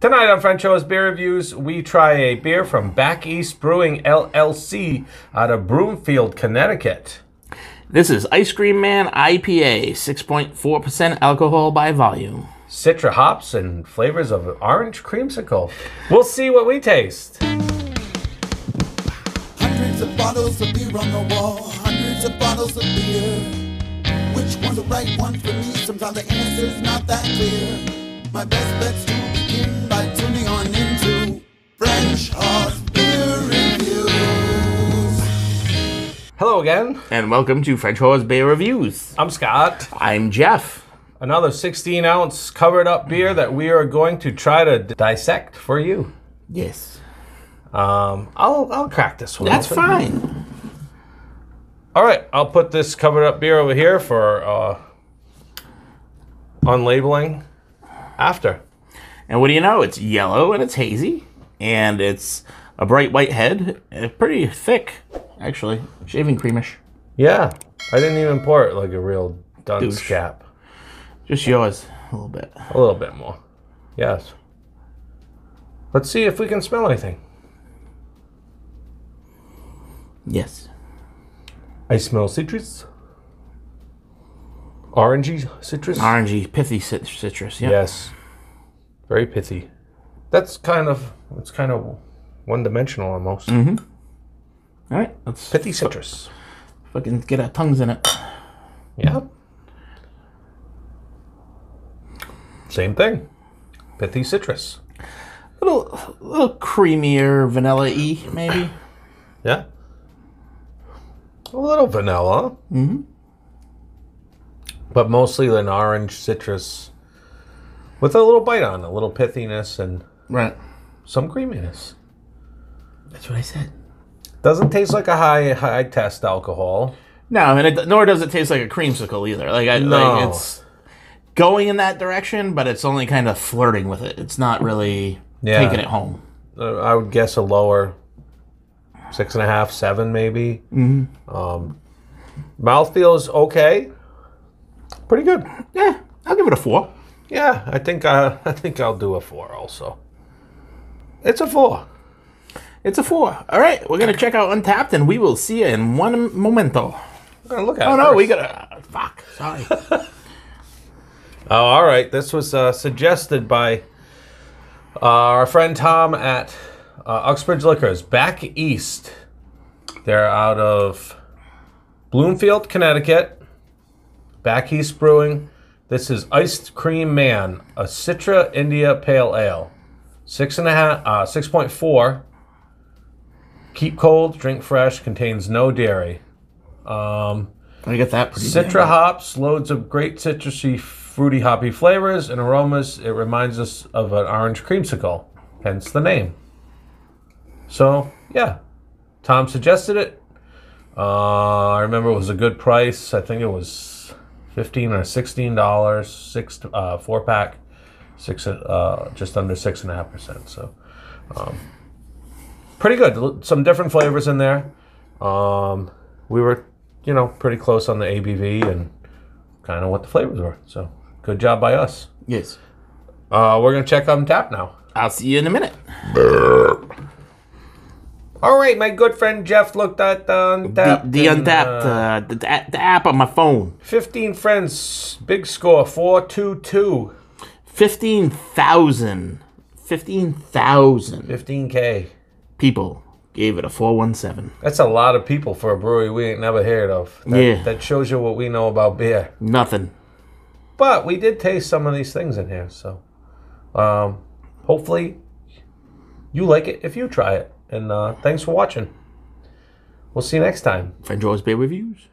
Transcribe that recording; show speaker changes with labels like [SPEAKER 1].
[SPEAKER 1] Tonight on French Hawes Beer Reviews, we try a beer from Back East Brewing LLC out of Bloomfield, Connecticut.
[SPEAKER 2] This is Ice Cream Man IPA, 6.4% alcohol by volume.
[SPEAKER 1] Citra hops and flavors of orange creamsicle. We'll see what we taste.
[SPEAKER 3] Hundreds of bottles of beer on the wall, hundreds of bottles of beer. Which one's the right one for me? Sometimes the answer's not that clear. My best bet's to French Hawes Beer Reviews.
[SPEAKER 1] Hello again.
[SPEAKER 2] And welcome to French Hawes Beer Reviews.
[SPEAKER 1] I'm Scott.
[SPEAKER 2] I'm Jeff.
[SPEAKER 1] Another 16 ounce covered up beer that we are going to try to dissect for you.
[SPEAKER 2] Yes.
[SPEAKER 1] Um, I'll I'll crack this one.
[SPEAKER 2] That's
[SPEAKER 1] open.
[SPEAKER 2] fine.
[SPEAKER 1] All right, I'll put this covered up beer over here for uh, unlabeling after.
[SPEAKER 2] And what do you know? It's yellow and it's hazy. And it's a bright white head. And pretty thick, actually. Shaving creamish.
[SPEAKER 1] Yeah, I didn't even pour it like a real dunce
[SPEAKER 2] Douche.
[SPEAKER 1] cap.
[SPEAKER 2] Just yours a little bit.
[SPEAKER 1] A little bit more. Yes. Let's see if we can smell anything.
[SPEAKER 2] Yes.
[SPEAKER 1] I smell citrus. Orangey citrus.
[SPEAKER 2] Orangey, pithy cit- citrus. Yeah.
[SPEAKER 1] Yes. Very pithy. That's kind of it's kind of one dimensional almost. Mm-hmm.
[SPEAKER 2] All right. Let's
[SPEAKER 1] Pithy citrus.
[SPEAKER 2] fucking get our tongues in it.
[SPEAKER 1] Yeah. Same thing. Pithy citrus.
[SPEAKER 2] A little, little creamier, vanilla y, maybe.
[SPEAKER 1] Yeah. A little vanilla. Mm-hmm. But mostly an orange citrus with a little bite on, a little pithiness and
[SPEAKER 2] Right.
[SPEAKER 1] some creaminess.
[SPEAKER 2] That's what I said.
[SPEAKER 1] Doesn't taste like a high high test alcohol.
[SPEAKER 2] No, and it, nor does it taste like a creamsicle either. Like I,
[SPEAKER 1] No.
[SPEAKER 2] like it's going in that direction, but it's only kind of flirting with it. It's not really
[SPEAKER 1] Yeah.
[SPEAKER 2] taking it home.
[SPEAKER 1] Uh, I would guess a lower six and a half, seven maybe. Mm-hmm. Um, mouth feels okay. Pretty good.
[SPEAKER 2] Yeah, I'll give it a four.
[SPEAKER 1] Yeah, I think I, I think I'll do a four also. It's a four.
[SPEAKER 2] It's a four. All right, we're gonna check out Untappd, and we will see you in one momento.
[SPEAKER 1] I'm gonna look at
[SPEAKER 2] Oh
[SPEAKER 1] it
[SPEAKER 2] no,
[SPEAKER 1] first.
[SPEAKER 2] we gotta. Fuck. Sorry.
[SPEAKER 1] Oh, all right. This was uh, suggested by uh, our friend Tom at uh, Uxbridge Liquors, back east. They're out of Bloomfield, Connecticut. Back East Brewing. This is Iced Cream Man, a Citra India Pale Ale, six and a half, uh, six point four. Keep cold, drink fresh. Contains no dairy. Um,
[SPEAKER 2] I get that pretty.
[SPEAKER 1] Citra hops, loads of great citrusy, fruity, hoppy flavors and aromas. It reminds us of an orange creamsicle, hence the name. So, yeah, Tom suggested it. Uh, I remember it was a good price. I think it was fifteen or sixteen dollars, six uh, four pack, six uh, just under six and a half percent. So, um, pretty good. Some different flavors in there. Um, we were, you know, pretty close on the ABV and kind of what the flavors were. So, good job by us.
[SPEAKER 2] Yes.
[SPEAKER 1] Uh, we're gonna check on tap now.
[SPEAKER 2] I'll see you in a minute.
[SPEAKER 1] All right, my good friend Jeff looked at the
[SPEAKER 2] The,
[SPEAKER 1] Untappd.
[SPEAKER 2] the
[SPEAKER 1] and,
[SPEAKER 2] Untappd,
[SPEAKER 1] uh,
[SPEAKER 2] uh, the, the, the app on my phone.
[SPEAKER 1] 15 friends, big score, 422,
[SPEAKER 2] 15,000. 15,000
[SPEAKER 1] 15K.
[SPEAKER 2] people gave it a 417.
[SPEAKER 1] That's a lot of people for a brewery we ain't never heard of. That,
[SPEAKER 2] Yeah.
[SPEAKER 1] That shows you what we know about beer.
[SPEAKER 2] Nothing.
[SPEAKER 1] But we did taste some of these things in here, so um, hopefully you like it if you try it. And uh, thanks for watching. We'll see you next time.
[SPEAKER 2] French Hawes Beer Reviews.